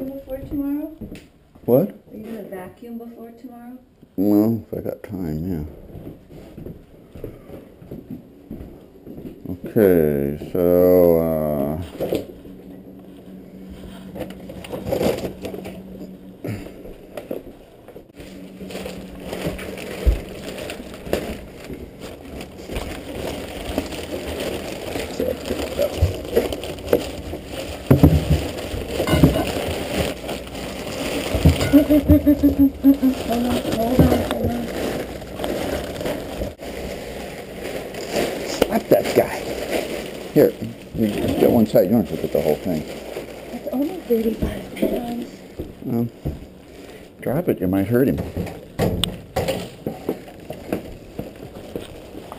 vacuum before tomorrow? What? Are you gonna vacuum before tomorrow? Well, if I got time, yeah. Okay, so, uh, Hold on, hold on, hold on. slap that guy. Here, you one you don't have to get the whole thing. It's only thirty-five pounds. Well, drop it, you might hurt him.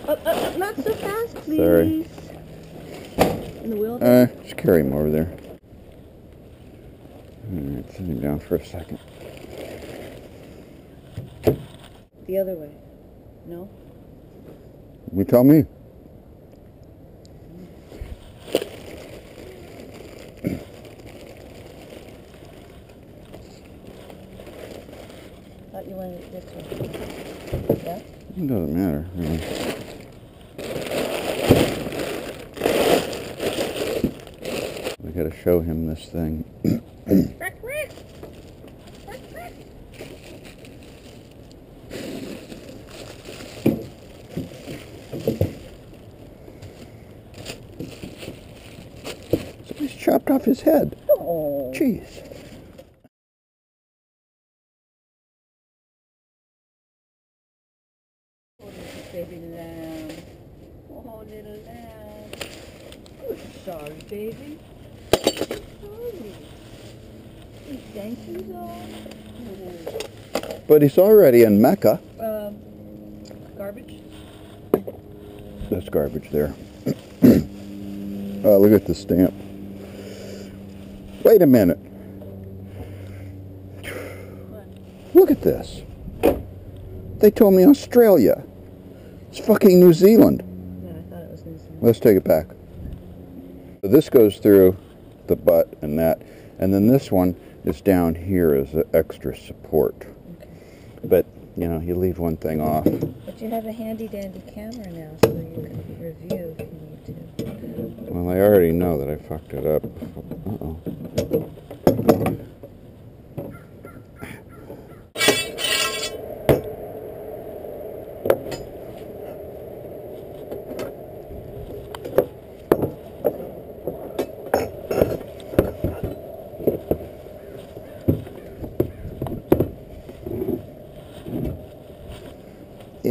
Uh, uh, uh, not so fast, please. Sorry. In the wheel? Uh, just carry him over there. Alright, set him down for a second. The other way. No? You tell me. It this way. Yeah? It doesn't matter, really. We gotta show him this thing. Somebody's chopped off his head. Oh. Jeez. Baby lamb. Oh, little lamb. Good, sorry, baby. Sorry. Thank you, though. He's already in Mecca. Um, garbage? That's garbage there. uh, look at the stamp. Wait a minute. What? Look at this. They told me Australia. It's fucking New Zealand. Yeah, I thought it was New Zealand. Let's take it back. So this goes through the butt and that, and then this one is down here as an extra support. But, you know, you leave one thing off. But you have a handy dandy camera now, so you can review if you need to. Well, I already know that I fucked it up. Uh-oh.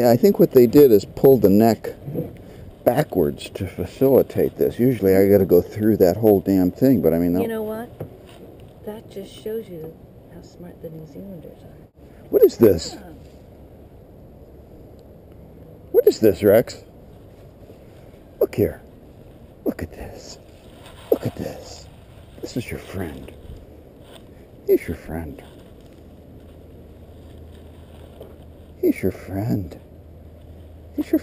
Yeah, I think what they did is pull the neck backwards to facilitate this. Usually I got to go through that whole damn thing, but I mean, You know what? That just shows you how smart the New Zealanders are. what is this? Yeah. What is this, Rex? Look here. Look at this. Look at this. This is your friend. He's your friend. He's your friend. He's your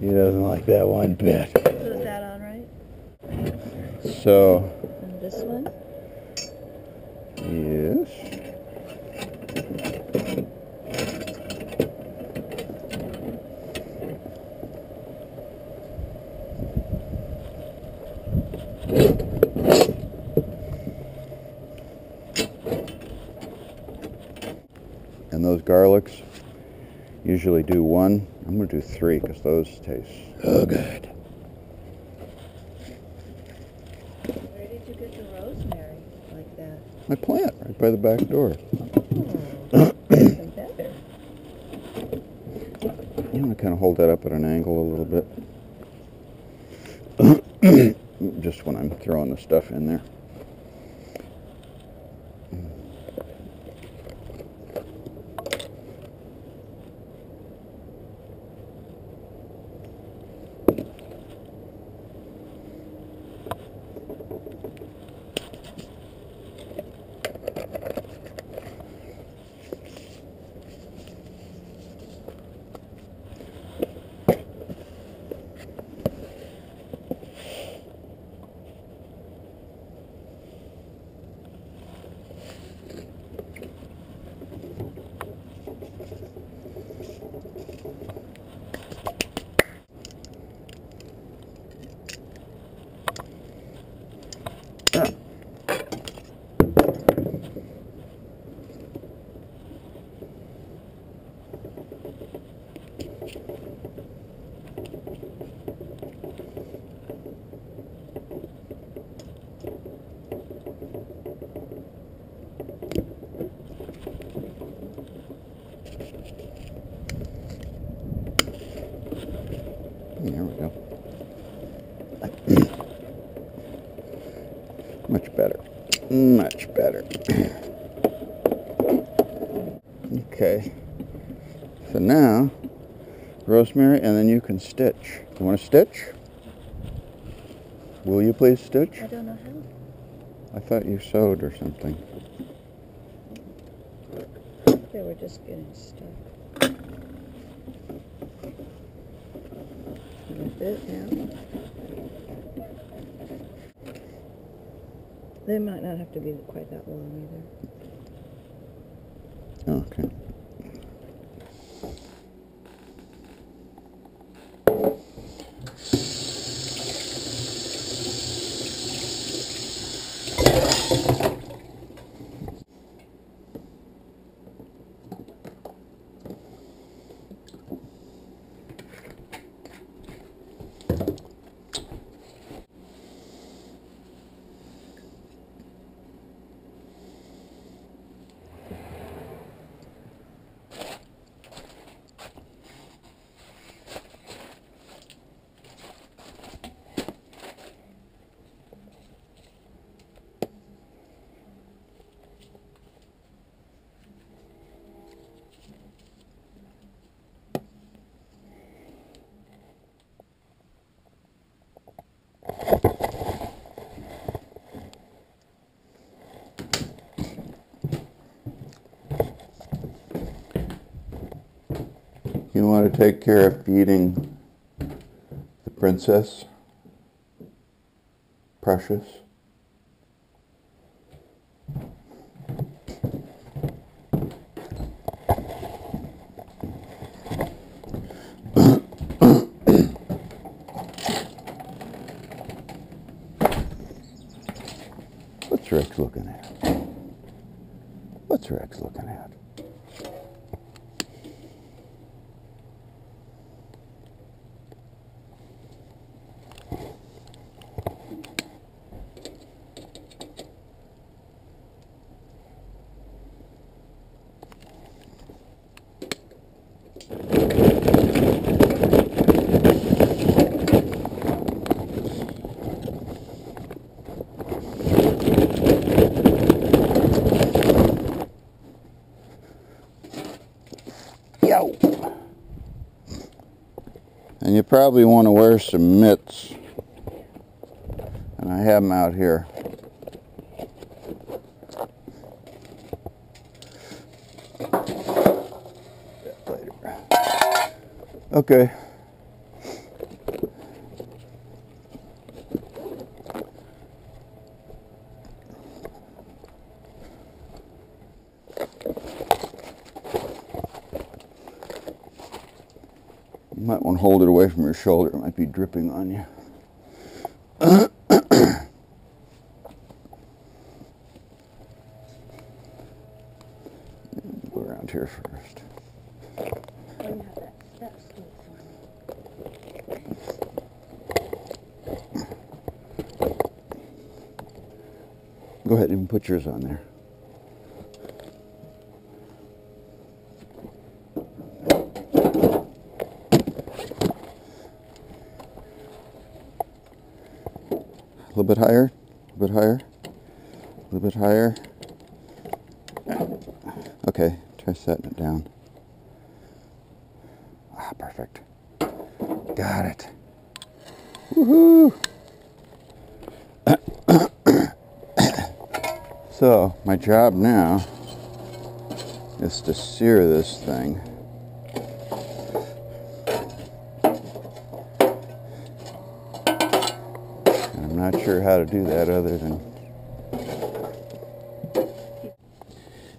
he doesn't like that one bit. Is that on right? So, And this one? yes. And those garlics usually do one. I'm going to do three because those taste so good. Where did you get the rosemary like that? My plant right by the back door. Oh, even better. You want to kind of hold that up at an angle a little bit. Just when I'm throwing the stuff in there. Much better. okay. So now, rosemary, and then you can stitch. You want to stitch? Will you please stitch? I don't know how. I thought you sewed or something. They were just getting stuck. Now. They might not have to be quite that long either. Oh, okay. You want to take care of feeding the princess? Precious? What's Rex looking at? What's Rex looking at? Yo! And you probably want to wear some mitts. And I have them out here. Okay. Hold it away from your shoulder. It might be dripping on you. Go around here first. Go ahead and put yours on there. Bit higher, a bit higher, a little bit higher. Okay, try setting it down. Ah, perfect. Got it. Woohoo! so, my job now is to sear this thing. And I'm not sure how to do that other than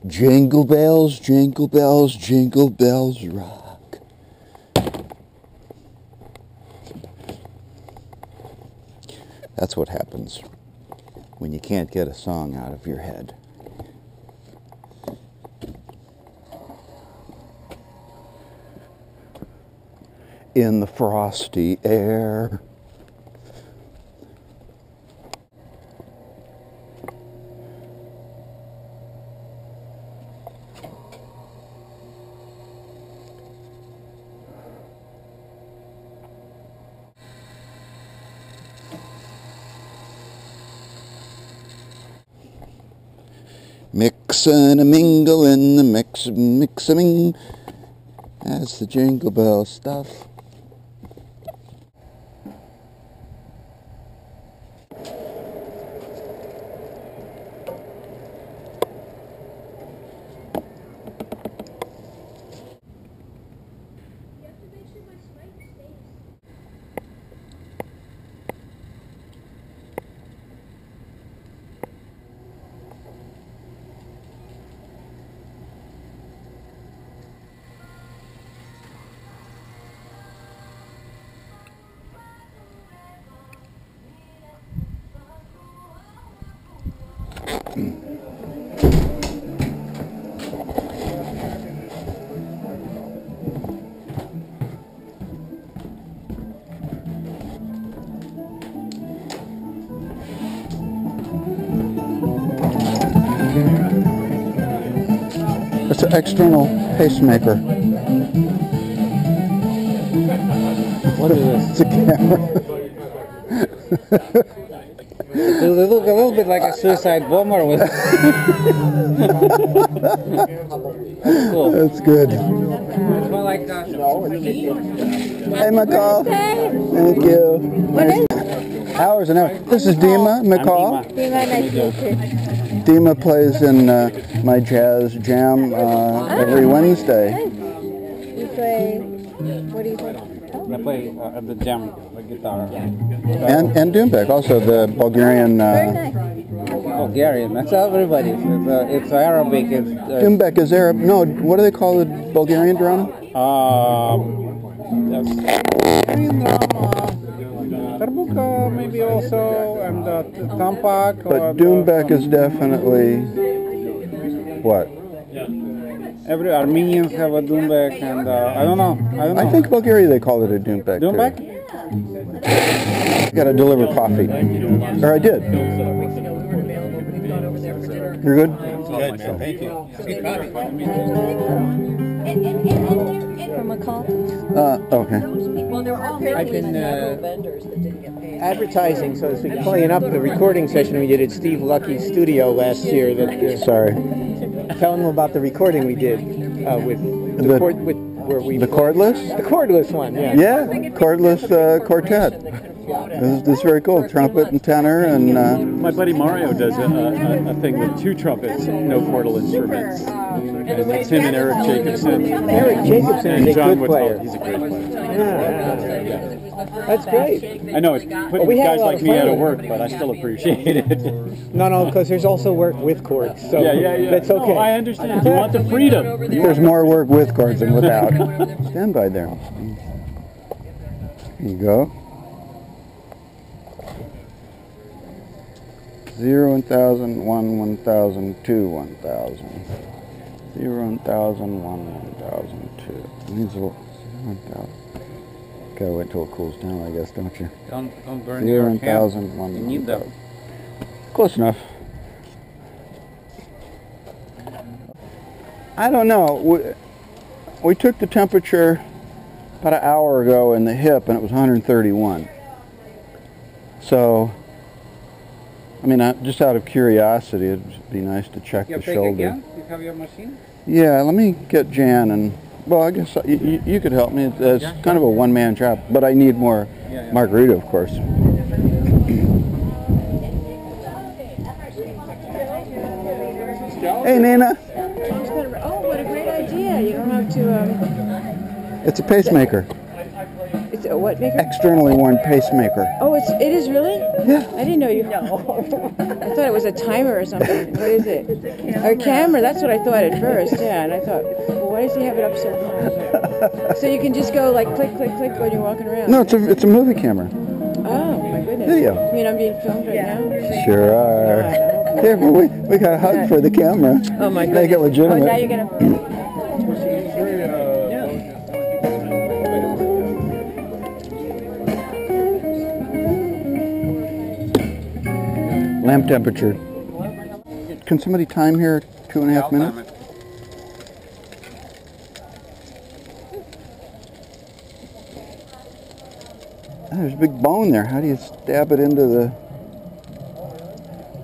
Jingle bells, jingle bells, jingle bells rock. That's what happens when you can't get a song out of your head. In the frosty air. And a mingle in the mix, mix a ming. That's the jingle bell stuff. It's an external pacemaker. What is this? It's a camera. They look a little bit like a suicide bomber with. cool. That's good. It's more like uh, Hey, McCall. Thank you. Hours and hours. This is Dima McCall. Dima plays in uh, my jazz jam uh, every Wednesday. You play, what do you play? I play uh, at the jam, the guitar. And, and Doombek, also the Bulgarian. Very Uh, nice. Bulgarian. That's everybody. It's, uh, it's Arabic. It's uh, Doombek is Arab. No, what do they call the Bulgarian drum? um, that's Tarbuka maybe also, and uh, Tampak. But or, Doombek is definitely what? Every Armenians have a Dumbek, and uh, I don't know. I don't know. I think Bulgaria they call it a Doombek. too. Dumbek? I gotta deliver coffee. Or I did. You're good? Good, man. Thank you. From a call? Uh, okay. I've been uh, advertising, so to speak, playing up the recording session we did at Steve Lucky's studio last year. That uh, Sorry. telling them about the recording we did uh, with the, The- chord, with where we The cordless? the cordless one. Yeah. Yeah, cordless uh, quartet. This, this is very cool. Trumpet and tenor and uh, My buddy Mario does a, a, a thing with two trumpets, no chordal instruments. And it's him and Eric Jacobson. Eric Jacobson And is a John good Woodhull, player. he's a great player. Yeah, yeah. That's great. I know it's putting we guys like me out of work, but I still appreciate it. No, no, because there's also work with chords, so yeah, yeah, yeah. that's okay. No, I understand. You want the freedom. there's more work with chords than without. Stand by there. There you go. Zero, one thousand, one, one thousand, two, one thousand. Zero, one thousand, one, one thousand, two. Needs a little, one thousand. Gotta wait till it cools down, I guess, don't you? Don't, don't burn Zero, your one hand. thousand, one, You need that. Close enough. I don't know. We, we took the temperature about an hour ago in the hip and it was 131. So, I mean, I- just out of curiosity, it'd be nice to check You the take shoulder. again? You have your machine? Yeah, let me get Jan and, well, I guess you, you, you could help me. It's, it's Yeah. kind of a one-man job, but I need more Yeah, yeah. margarita, of course. Hey, Nina. Oh, what a great idea! You don't have to. Um, It's a pacemaker. It's a what maker? Externally worn pacemaker. Oh, it's it is really. Yeah. I didn't know you. No. I thought it was a timer or something. What is it? A camera. That's what I thought at first. Yeah, and I thought, well, why does he have it up so high? So you can just go like click, click, click when you're walking around. No, it's a it's a movie camera. Oh my goodness. Video. You mean I'm being filmed right now? Sure are. Here, we we got a hug for the camera. Oh my goodness. Make it legitimate. Oh, legitimate. now you're gonna. Lamp temperature. Can somebody time here two and a half minutes? Ah, There's a big bone there. How do you stab it into the...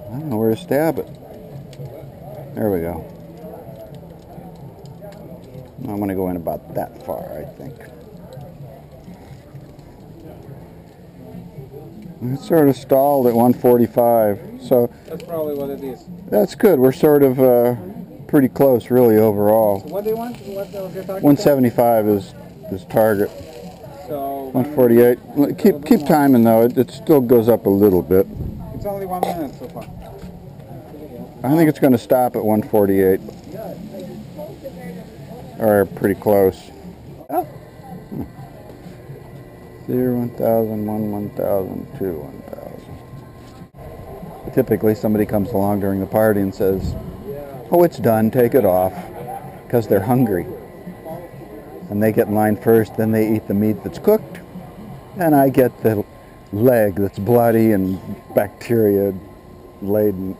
I don't know where to stab it. There we go. I'm going to go in about that far, I think. It's sort of stalled at 145, so That's probably what it is. that's good. We're sort of uh, pretty close, really, overall. What do you want? What they're talking 175 is is target. So 148. L- Keep keep timing though. It, it still goes up a little bit. it's only one minute so far. I think it's going to stop at 148. Or pretty close. Oh. Hmm. Zero, 1,000, 1, 1,000, 2, 1,000. Typically somebody comes along during the party and says, oh, it's done, take it off, because they're hungry. And they get in line first, then they eat the meat that's cooked, and I get the leg that's bloody and bacteria laden.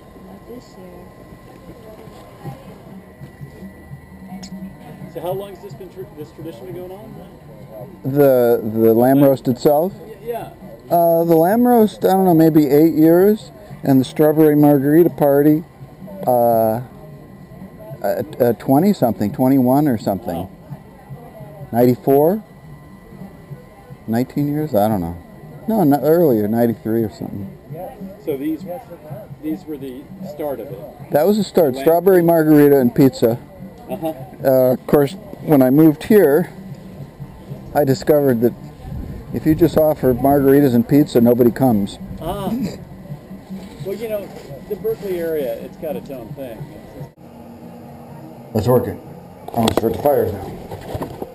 So how long has this been tr- this tradition been going on? The the lamb roast itself, Yeah. uh, the lamb roast, I don't know, maybe eight years, and the strawberry margarita party, uh, at, at 20 something, 21 or something. 94? 19 years? I don't know. No, no, earlier, 93 or something. So these these were the start of it. That was the start. Strawberry margarita and pizza. Uh-huh. Uh, of course, when I moved here, I discovered that if you just offer margaritas and pizza, nobody comes. Ah. Well, you know, the Berkeley area, it's got its own thing. It's working. I'm gonna start the fires now.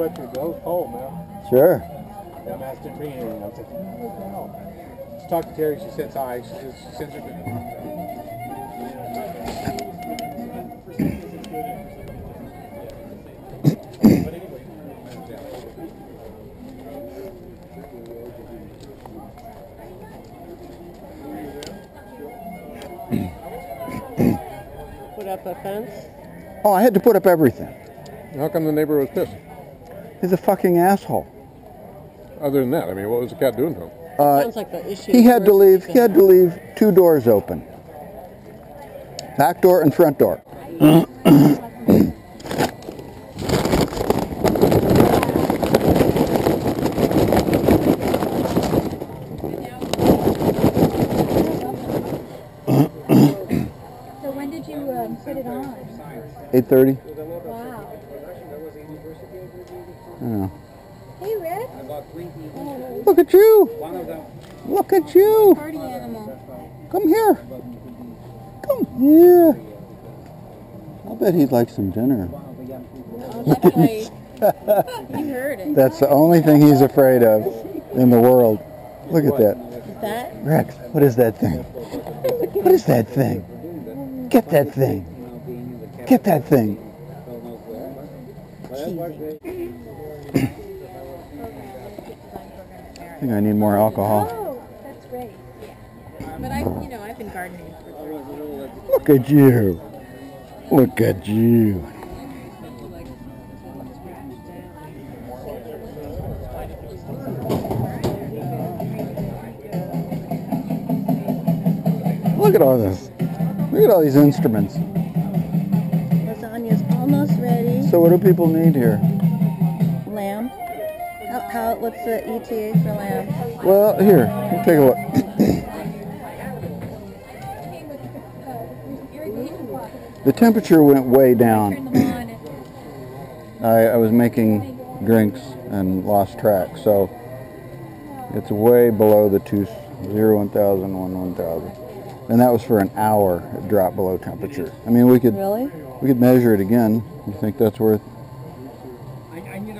The barge is wet through the man. sure. Yeah, I'm asking for anything. I was like, what the hell? Just talked to Terry. She says hi. She says she sends her good. Put up a fence. Oh, I had to put up everything. How come the neighbor was pissed? He's a fucking asshole. Other than that, I mean, what was the cat doing to him? Uh, Sounds like the issue. he had to leave. He had to leave two doors open. Back door and front door. So when did you um, put it on? 8:30. Wow. Hey, Rick. Look at you. Look at you. party animal. Come here. Come here. I'll bet he'd like some dinner. You. That's the only thing he's afraid of in the world. Look at that. That? Rex, what is that thing? What is that thing? Get that thing. Get that thing. I think I need more alcohol. Oh, that's great. But I, you know, I've been gardening for Look at you. Look at you. Look at all this. Look at all these instruments. Lasagna's almost ready. So what do people need here? Lamb. How, how, what's the ETA for lamb? Well, here, take a look. the temperature went way down. Turn them on. I, I was making drinks and lost track, so It's way below the two zero one thousand one one thousand, and that was for an hour. It dropped below temperature. I mean, we could Really? we could measure it again. You think that's worth?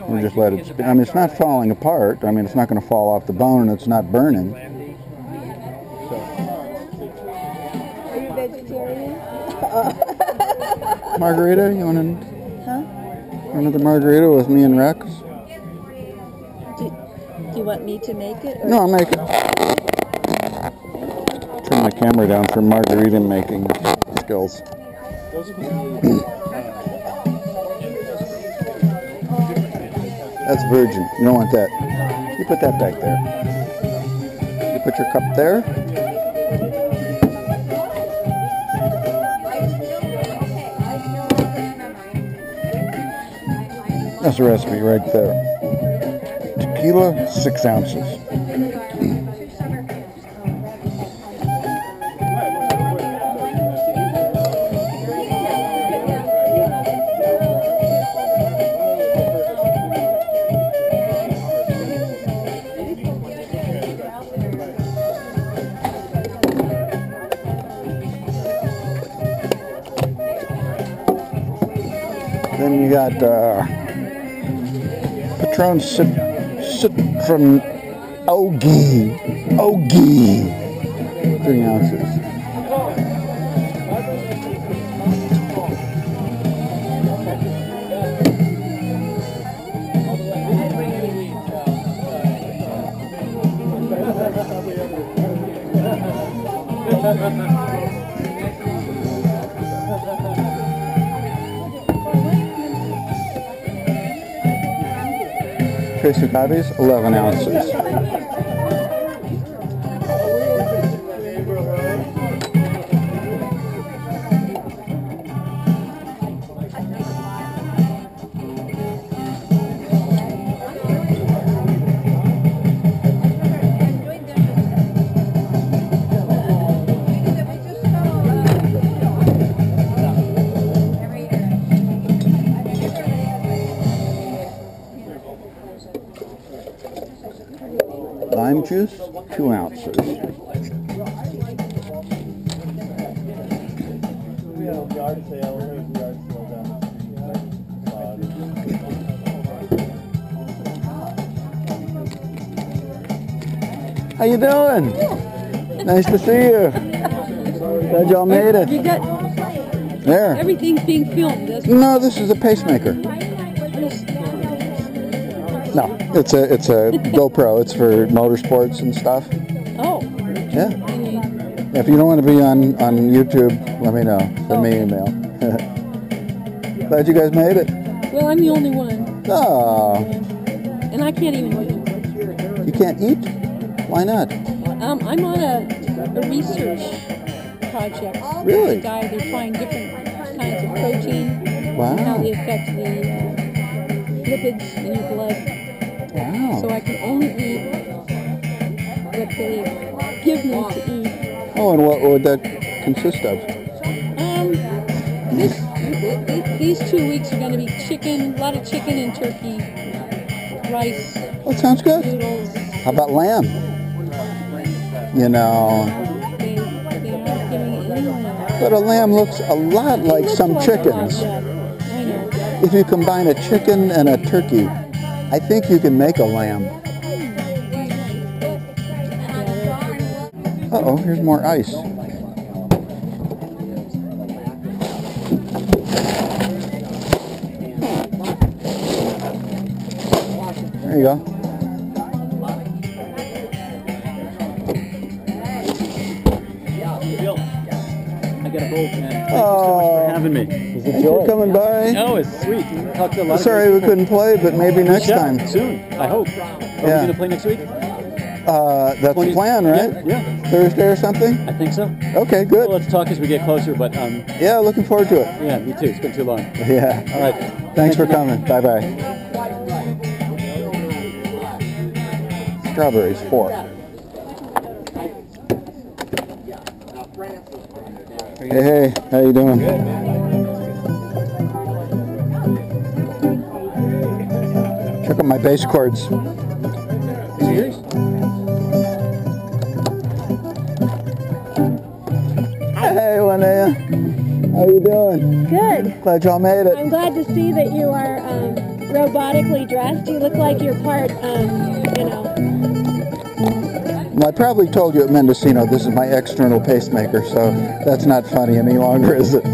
Or just let it spin. I mean, it's not falling apart. I mean, it's not going to fall off the bone. and It's not burning. Are you vegetarian? Margarita, you want to? Huh? Another margarita with me and Rex? Do you want me to make it? Or? No, I'll make it. Turn my camera down for margarita making skills. That's virgin. You don't want that. You put that back there. You put your cup there. That's the recipe right there. Tequila, six ounces. Got uh, Patron Cit, Cit from Ogie. Ogie. Three ounces. Tres agaves, 11 ounces. 2 ounces. How you doing? Nice to see you. Glad y'all made it. There. everything's being filmed. No, this is a pacemaker. It's a it's a GoPro. It's for motorsports and stuff. oh. Yeah. If you don't want to be on on YouTube, let me know. Send me an email. Glad you guys made it. Well, I'm the only one, Oh, and I can't even eat. you can't eat? Why not? Um, I'm on a, a research project. Really? A guy, they're trying different kinds of protein and how they affect the uh, lipids in your blood. So I can only eat what they give me to eat. Oh, and what would that consist of? Um, this, th- th- these two weeks are going to be chicken, a lot of chicken and turkey, rice, Oh, sounds good. noodles. How about lamb? You know, They, they aren't giving it anywhere. but a lamb looks a lot like some like chickens. that, yeah. If you combine a chicken and a turkey, I think you can make a lamb. Uh-oh, here's more ice. There you go. Me. thanks for coming by. No, it's sweet. Talked to a lot of Sorry great we people. couldn't play, but maybe next Yeah, time. Soon, I hope. Are Yeah. we going to play next week? Uh, that's the plan, right? Yeah, yeah. Thursday or something? I think so. Okay, Well, good. let's talk as we get closer, but um, Yeah, looking forward to it. yeah, me too. It's been too long. Yeah. All right. Thanks for you. coming. Bye bye. Strawberries, four. Hey, hey, how you doing? on my bass chords. Hey, Linnea. How you doing? Good. Glad y'all made it. I'm glad to see that you are um, robotically dressed. You look like you're part, um, you know. Well, I probably told you at Mendocino this is my external pacemaker, so that's not funny any longer, is it?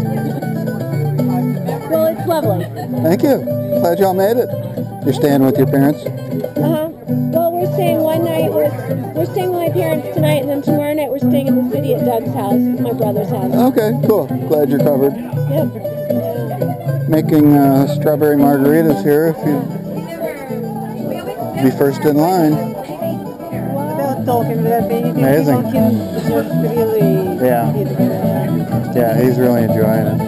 Well, it's lovely. Thank you. Glad y'all made it. You're staying with your parents? Uh-huh. Well, we're staying one night with we're staying with my parents tonight, and then tomorrow night we're staying in the city at Doug's house, my brother's house. Okay, cool. Glad you're covered. Yep. Making uh, strawberry margaritas here if you be first in line. Amazing. Yeah. Yeah, he's really enjoying it.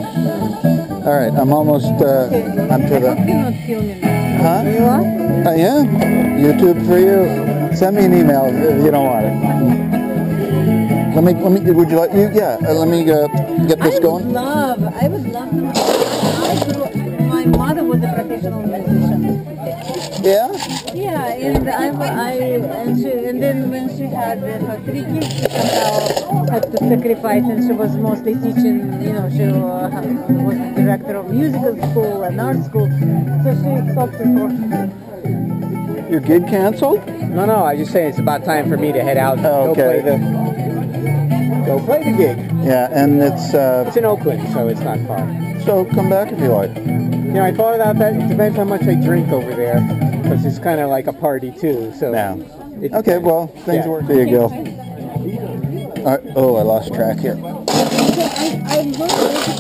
All right, I'm almost, uh, I'm to the... Huh? You are? I am. YouTube for you. Send me an email if you don't want it. Let me, let me, would you like, you, yeah, uh, let me uh, get this going. I would love, I would love to. My mother was a professional musician. Yeah? Yeah, and I, I and, she, and then when she had uh, her three kids, she somehow had to sacrifice, and she was mostly teaching. You know, she uh, was the director of musical school and art school, so she stopped her. Your gig canceled? No, no, I just say it's about time for me to head out. Oh, Go okay. play the. Go play the gig. Yeah, and it's, uh, It's in Oakland, so it's not far. so come back if you like. You know, I thought about that. It depends how much I drink over there, because it's kind of like a party too. So. Yeah. it Okay, depends. well, things Yeah. work. There you go. All right. Oh, I lost track here. I, I learned basically,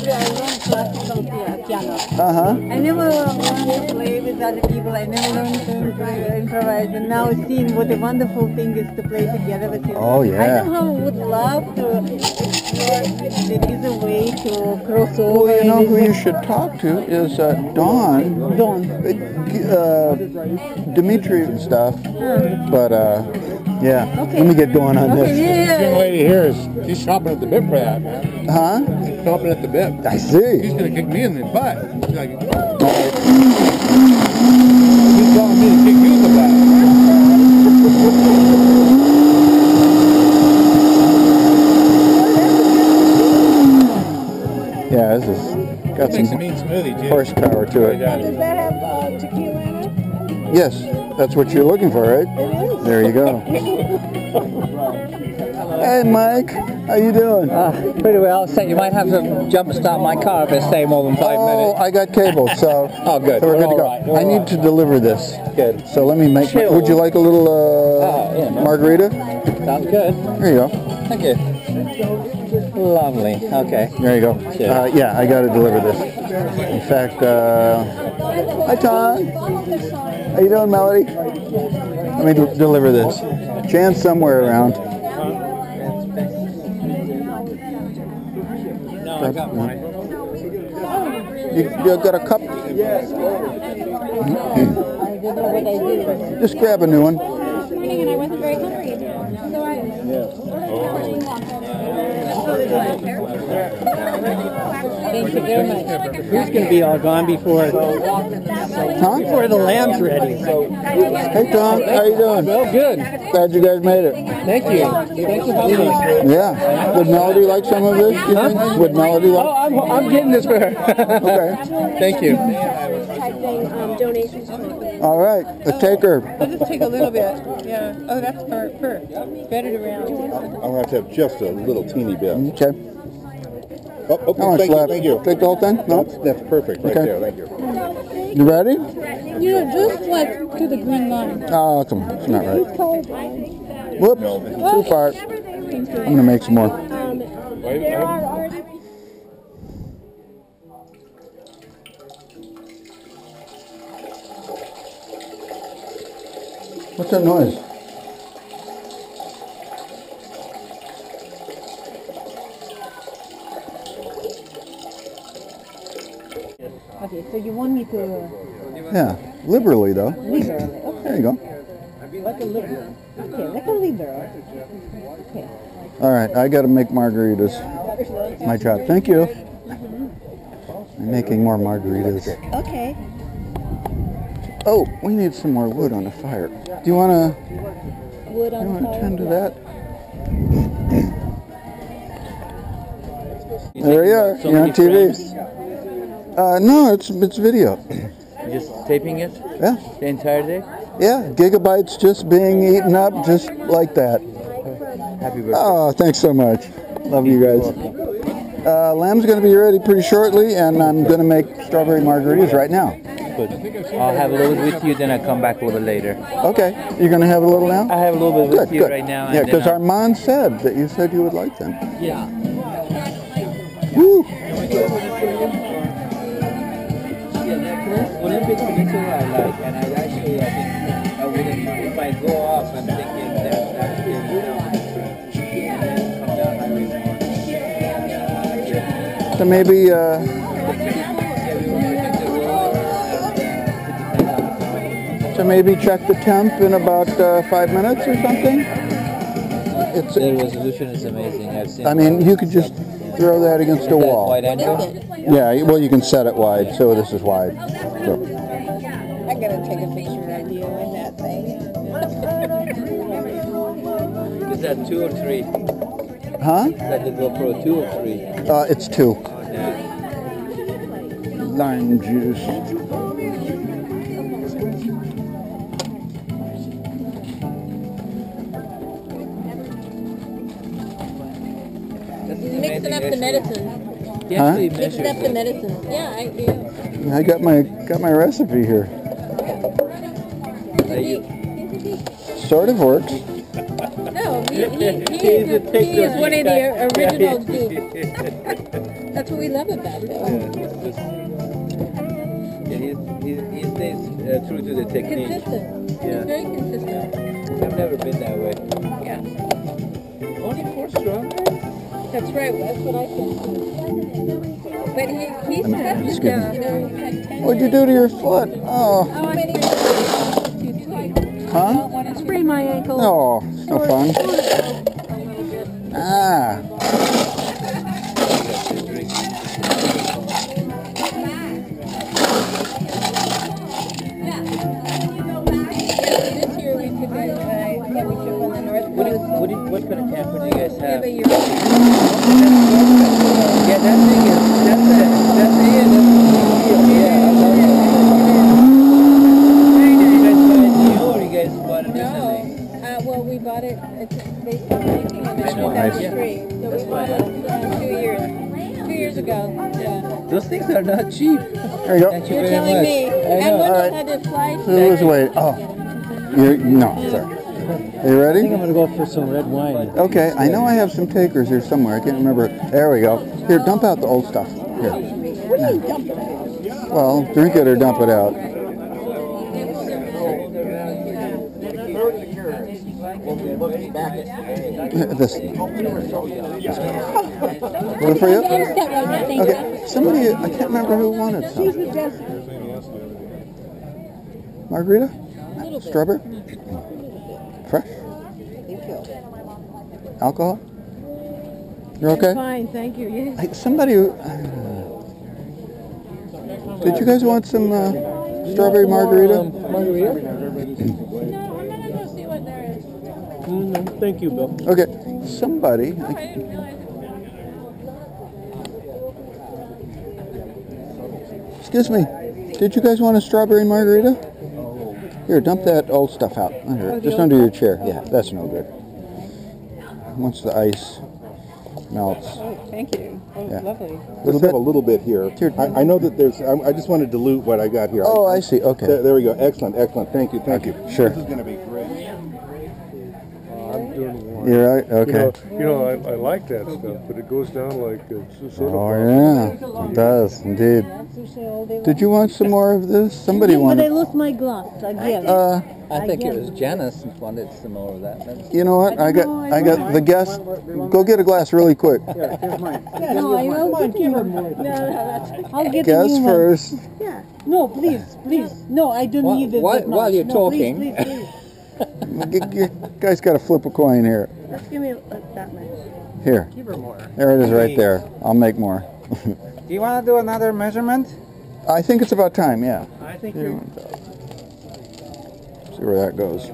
Uh-huh. I never learned to play with other people. I never learned to impro- improvise. And now seeing what a wonderful thing is to play together with you. Oh, yeah. I somehow would love to explore if there is a way to cross over. Well, you know who you should talk to is uh, Dawn. Dawn. Uh, Dimitri and stuff. But, uh, yeah. Okay. Let me get going on Okay, this. yeah, yeah, This young lady here is, she's chomping at the bit for that, man. Huh? She's chomping at the bit. I see. She's gonna kick me in the butt. She's like, she's telling me to kick you in the butt. Yeah, this is got Makes a some smoothie, too. horsepower to it. Does that have uh, tequila in it? Yes, that's what you're looking for, right? There you go. Hey, Mike. How you doing? Uh, pretty well. So you might have to jump start my car if I stay more than five Oh, minutes. Oh, I got cable, so Oh, good. so we're good to go. right, I need right. to deliver this. Good. So let me make. Chill. Would you like a little uh, Oh, yeah, margarita? Sounds good. There you go. Thank you. Lovely. Okay. There you go. Uh, yeah, I got to deliver this. In fact, uh, hi Tom. How you doing, Melody? Let me d- deliver this. Chance somewhere around. I got mine. You, you got a cup? Just grab a new one. And I wasn't very hungry. So I. Thank you very much. Who's going to be all gone before Huh? before the lamb's ready? Hey Tom, how are you doing? Well, good. Glad you guys made it. Thank you. Thanks for having me. Yeah. Would Melody like some of this? you think? Would Melody like? Oh, like? I'm, I'm getting this for her. Okay. Thank you. Type thing, um, donations. All right. A taker. I'll just take a little bit. Yeah. Oh, that's per, per. Spread it around. I'll have to have just a little teeny bit. Okay. Oh, oh, How much thank you, thank you. Take the whole thing? No. That's, that's perfect right Okay. there, thank you. You ready? You know, just like to the green line. Oh, come on. It's not right. Colorblind. Whoops. Too far. I'm gonna make some more. There are already. What's that noise? Okay, so you want me to Yeah. Liberally though. liberally? Okay, There you go. like a liberal. Okay, like a liberal. Okay. All right. I got to make margaritas. My job. Thank you. I'm making more margaritas. Okay. Oh, we need some more wood on the fire. Do you want to? Wood You on want to fire. tend to that? There you are. So You're on many TV. Uh, no, it's it's video. Just taping it Yeah, the entire day. yeah. Gigabytes just being eaten up just like that. Happy birthday. Oh, thanks so much. Love you guys. Uh, lamb's going to be ready pretty shortly, and I'm going to make strawberry margaritas right now. Good. I'll have a little with you, then I'll come back a little later. Okay, you're going to have a little now. I have a little bit with Good, you good. right now. Yeah, because Armand said that you said you would like them. Yeah. Woo! Olympic Peninsula I like, and I actually, I think I wouldn't, if I go off, I'm thinking that that's the, you know, and then come down. So maybe, uh, so maybe check the temp in about uh, five minutes or something. It's. Their resolution is amazing. I've seen. I mean, you could just throw that against a wall. Yeah, well, you can set it wide, so this is wide. So. I gotta take a picture of you in that thing. Is that two or three? Huh? Is that the GoPro two or three? Uh, it's two. Yeah. Lime juice. Mixing up the medicine. He Huh? Mixing up the medicine. Yeah, I do. I got my got my recipe here. Are Sort of works. No, he, he, he, He's is, a he is one of the guy. original dupes. That's what we love about him. Yeah, he's, he's, he stays uh, true to the technique. Consistent. Yeah. He's very consistent. I've never been that way. Yeah. Only four strong. That's right. That's what I think. But he, he's I'm- kept excuse it, you know, he's had ten What'd you do to your foot? Oh, Oh, huh? Want to sprain my ankle? Oh, it's no fun. No, sorry. Are you ready? i'm gonna go for some red wine. Okay, I know I have some takers here somewhere. I can't remember. There we go. Here, dump out the old stuff. Here. Well, drink it or dump it out. This. One for you? There's that right there, thank Okay, somebody, I can't remember who wanted some. Margarita? Strawberry? Fresh? Thank you. Alcohol? You're okay? Fine, thank you. Yes. Hey, Somebody, uh, did you guys want some uh, strawberry margarita? margarita? No, I'm gonna go see what there is. Mm, Thank you, Bill. Okay, somebody, I didn't realize. excuse me, did you guys want a strawberry margarita? Here, dump that old stuff out. Oh, here, just under your chair. Yeah, that's no good. Once the ice melts. Oh, thank you. Oh, Yeah. lovely. Let's have a little bit here. Here. I, I know that there's, I, I just want to dilute what I got here. Oh, I see, okay. There, there we go. Excellent, excellent. Thank you, thank you. Sure. This is going to be You're right, You know, okay. you know I, I like that stuff, but it goes down like it's sort of. Oh, yeah, it does, indeed. Did you want some more of this? Somebody wanted. But I wanted, lost my glass again. uh, I think it was Janice who wanted some more of that. That's- you know what, I got, I got the guest, go get a glass really quick. Yeah, here's mine. no, I will give you one. No, no, that's, I'll get a Guess new one. first. Yeah. No, please, please. No, I don't While- need it while- that much. while you're no, please, talking. Please, please, You you guys gotta flip a coin here. Just give me uh, that much. Here, Give her more. there it is right there. I'll make more. Do you want to do another measurement? I think it's about time, yeah. I think you do. See where that goes.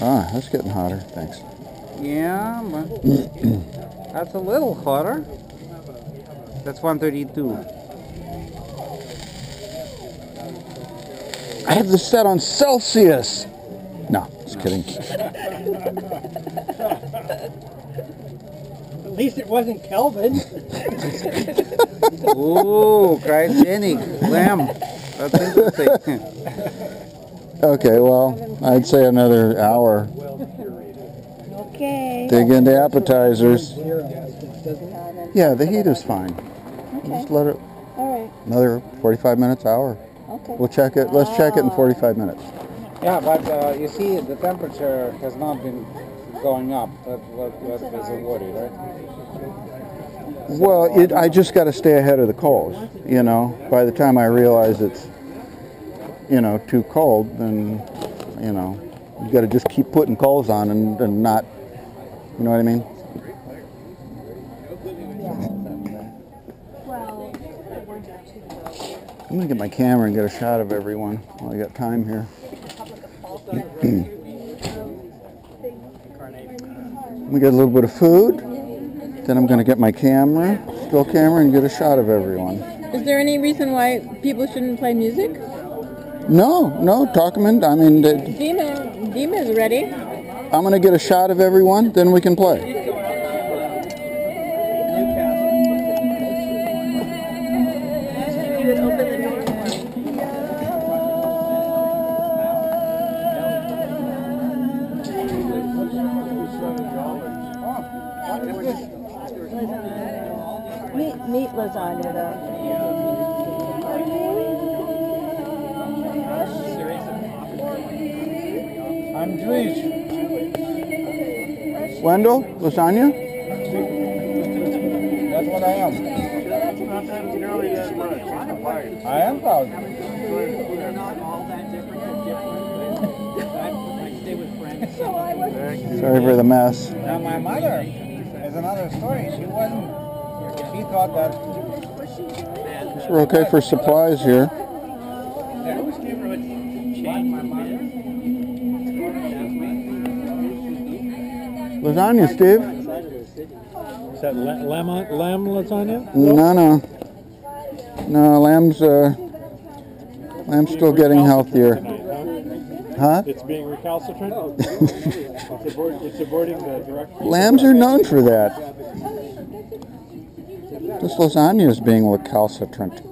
Ah, that's getting hotter, thanks. Yeah, but That's a little hotter. That's 132. I have this set on Celsius. No, just kidding. At least it wasn't Kelvin. Ooh, cryogenic lamb. That's interesting. Okay, well, I'd say another hour. Okay. Dig into appetizers. Yeah, the heat is fine. Just let it All right. another 45 minutes, hour. Okay. We'll check it. Let's check it in 45 minutes. yeah, but uh, you see, the temperature has not been going up. That what, what is a worry, right? Well, it, I just got to stay ahead of the coals. You know, by the time I realize it's, you know, too cold, then, you know, you got to just keep putting coals on and, and not, you know what I mean? I'm gonna get my camera and get a shot of everyone while I got time here. we get a little bit of food. Then I'm gonna get my camera, still camera, and get a shot of everyone. Is there any reason why people shouldn't play music? No, no, talk 'em in. I mean, the- Dima, Dima is ready. I'm gonna get a shot of everyone, then we can play. Wendell, lasagna? That's what I am. I am proud. Sorry for the mess. Now my mother is another story. She wasn't. She thought that. So we're okay for supplies here. Lasagna, Steve? Is that la- lamb, lamb lasagna? No, no. No, lamb's, uh, lamb's still getting healthier. Huh? It's being recalcitrant? it's, abort, it's aborting the direct... Lambs are known for that. This lasagna is being recalcitrant.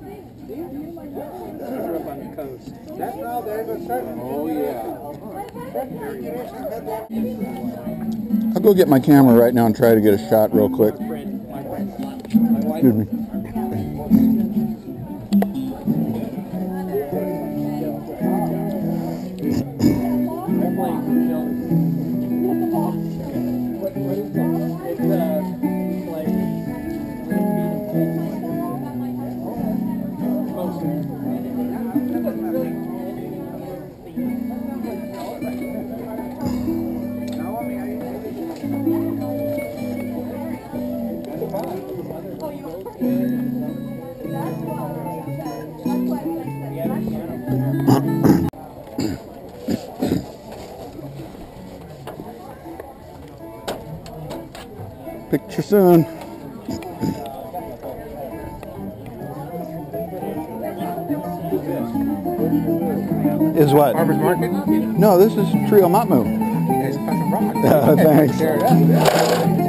Oh yeah. I'll go get my camera right now and try to get a shot real quick. Excuse me. Picture soon. Is what? Farmers Market? No, this is Trio Matmu. It's fucking rock. Uh, thanks.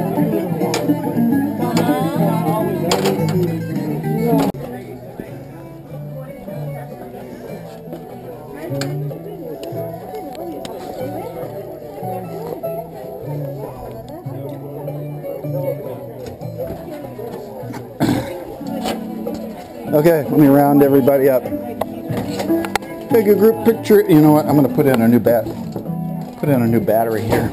Okay, let me round everybody up. Take a group picture. You know what? I'm going to put in a new bat. Put in a new battery here.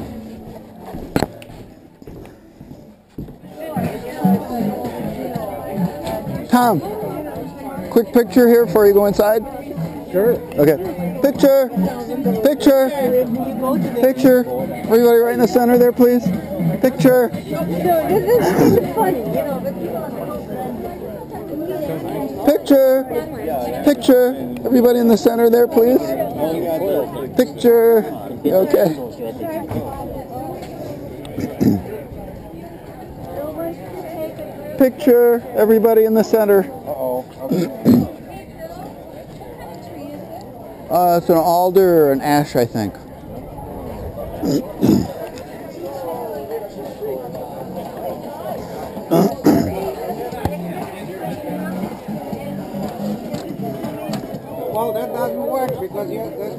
Tom, quick picture here before you go inside. Sure. Okay. Picture. Picture. Picture. Everybody right in the center there, please. Picture. this is funny, you know, Picture. Picture. Everybody in the center there, please. Picture. Okay. picture. Everybody in the center. Uh, it's an alder or an ash, I think.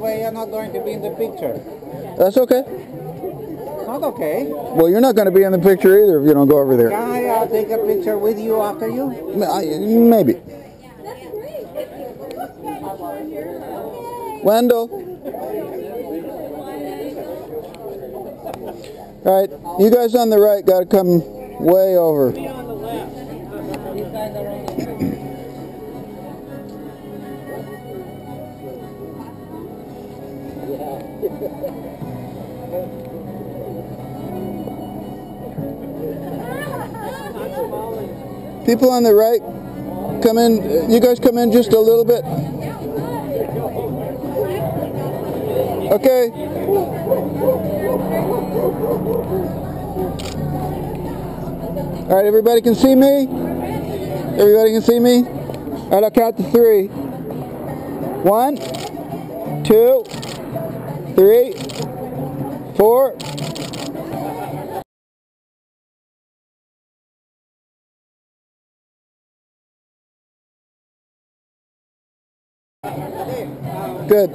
Way you're not going to be in the picture. That's okay. Not okay. Well, you're not going to be in the picture either if you don't go over there. Can I uh, take a picture with you after you? Maybe. Wendell. All right, you guys on the right got to come way over. People on the right, come in. You guys come in just a little bit. Okay. All right, everybody can see me? Everybody can see me? All right, I'll count to three. One, two, three, four. Good.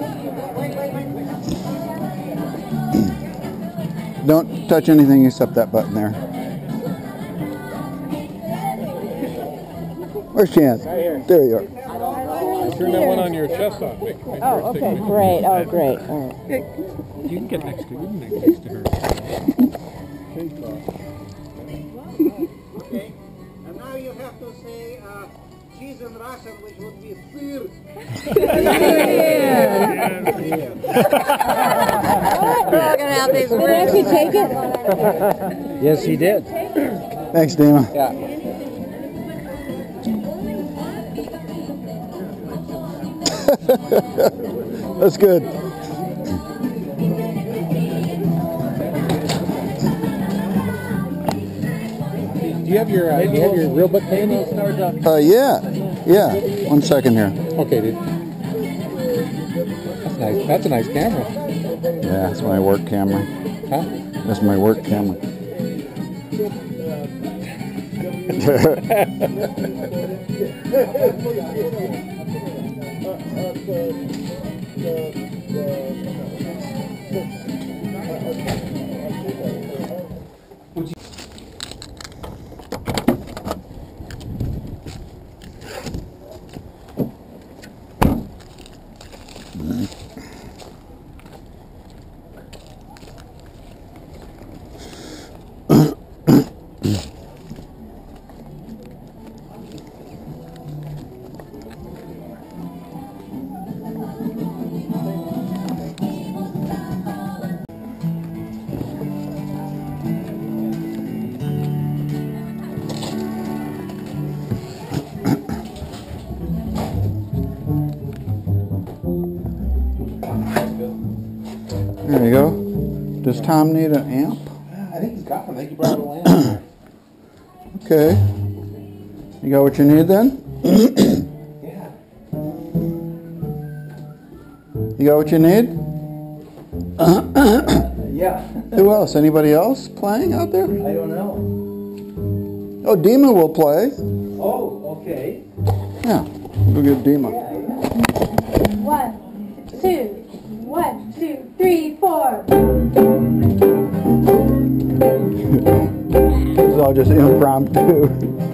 Don't touch anything except that button there. Where's Chance? There you are. Turn that one on your chest off. Make- make Oh, okay, great. Oh, great. All right. You can get next to, you can get next to her. Okay. And now you have to say uh, cheese in Russian, which would be sir. We're all gonna have these. Did I actually take it? Yes, he did. Thanks, Dima. Yeah. That's good. You have your uh, you have your real book pen? Uh, yeah, yeah. One second here. Okay, dude. That's nice. That's a nice camera. Yeah, that's my work camera. Huh? That's my work camera. Does Tom need an amp? I think he's got one. I think he brought a lamp. Okay. You got what you need then? yeah. You got what you need? Yeah. Who else? Anybody else playing out there? I don't know. Oh, Dima will play. Oh, okay. Yeah, we'll give Dima. One, all just impromptu.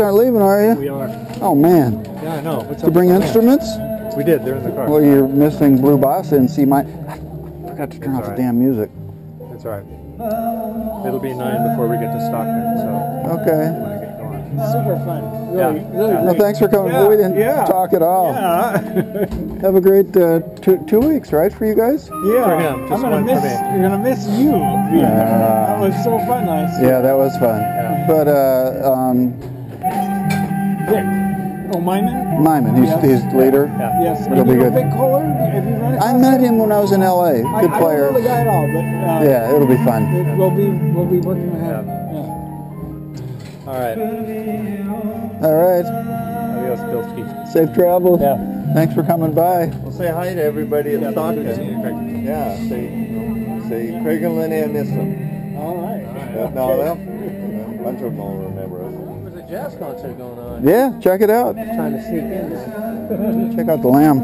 Aren't leaving, are you? We are. Oh man. Yeah, I know. What's Did you bring with that? instruments? We did. They're in the car. Well, you're missing Blue Bossa and C minor. I forgot to turn off the damn music. That's all right. It'll be nine before we get to Stockton, so Okay. I want to get going. Super fun. Really, Yeah. really Well, thanks for coming. Yeah, we didn't yeah. talk at all. Yeah. Have a great uh, two, two weeks, right, for you guys? Yeah, For him, I'm gonna one for miss. me. You're gonna miss you. that was so fun last year. Yeah, that was fun. But uh, um, Rick. Oh, Myman. Myman, he's, Yes. he's leader. Yes. It'll and be good. Vic Kohler? Have you run I met him? him when I was in LA. I, Good I don't player. know the guy at all, but uh, Yeah, it'll be fun. it- we'll be we'll be working with him. Yeah. All right. All right. Adios, Bilski. Safe travels. Yeah. Thanks for coming by. Well, say hi to everybody at Stockton. Yeah, say, say Craig and Linnea miss them. All right. Uh, no, well, a bunch of them will jazz concert going on. Yeah, check it out. Trying to sneak in. Check out the lamb.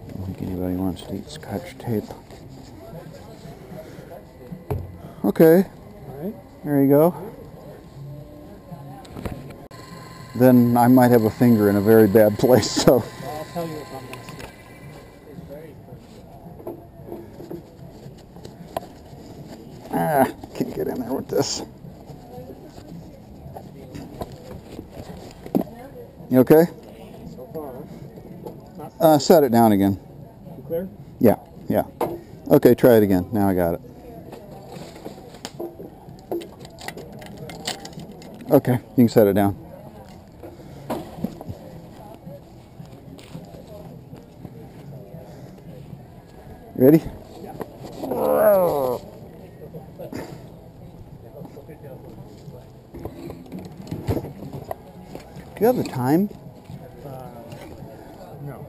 I don't think anybody wants to eat scotch tape. Okay. There you go. Then I might have a finger in a very bad place, so. I'll tell you if I'm gonna see it. It's very Ah, can't get in there with this. You okay? so far. Uh, set it down again. You clear? Yeah, yeah. Okay, try it again. Now I got it. Okay, you can set it down. Ready? Do you have the time? No.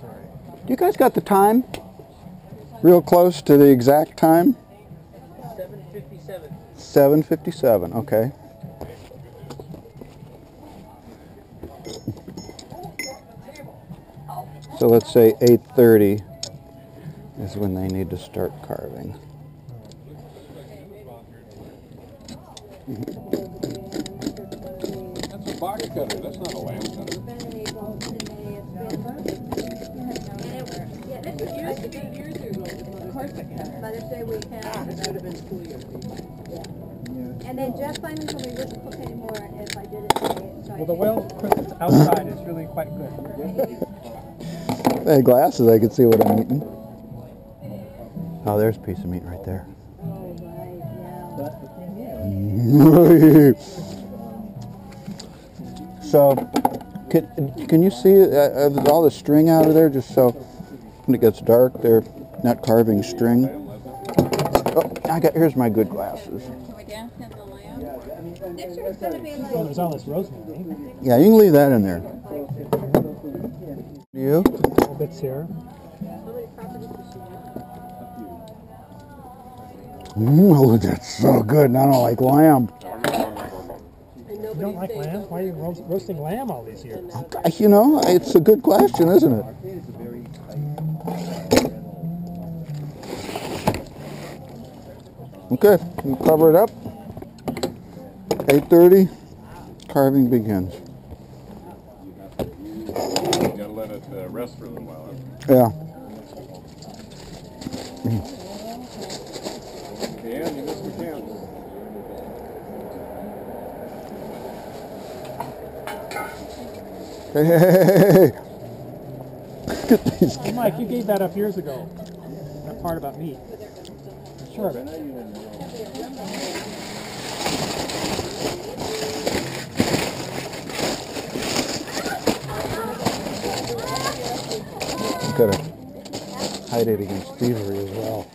Sorry. Do you guys got the time? Real close to the exact time? 757. 7:57. Okay. So let's say 8:30 is when they need to start carving. That's a box cutter. That's not a lamp cutter. But if they we have. It should have been school year. And then Jeff finally told me wouldn't cook anymore if I did it today. So Well, the did. well cooked outside is really quite good. If I had glasses, I can see what I'm eating. Oh, there's a piece of meat right there. Oh, right, yeah. so, can, can you see uh, uh, all the string out of there? Just so when it gets dark, there, Not carving string. Oh, I got, here's my good glasses. Next year it's gonna be like. There's all this rosemary. Yeah, you can leave that in there. You? Little bits here. Mmm, oh, that's so good. and I don't like lamb. You don't like lamb? Why are you roast, roasting lamb all these years? You know, it's a good question, isn't it? Okay, we cover it up. 8.30, carving begins. You gotta let it uh, rest for a little while. Yeah. And you missed the candle. Hey, hey, hey, hey, hey. Look at these Hey, Mike, you gave that up years ago. That part about meat. Sure of it. got a hide it against thievery as well.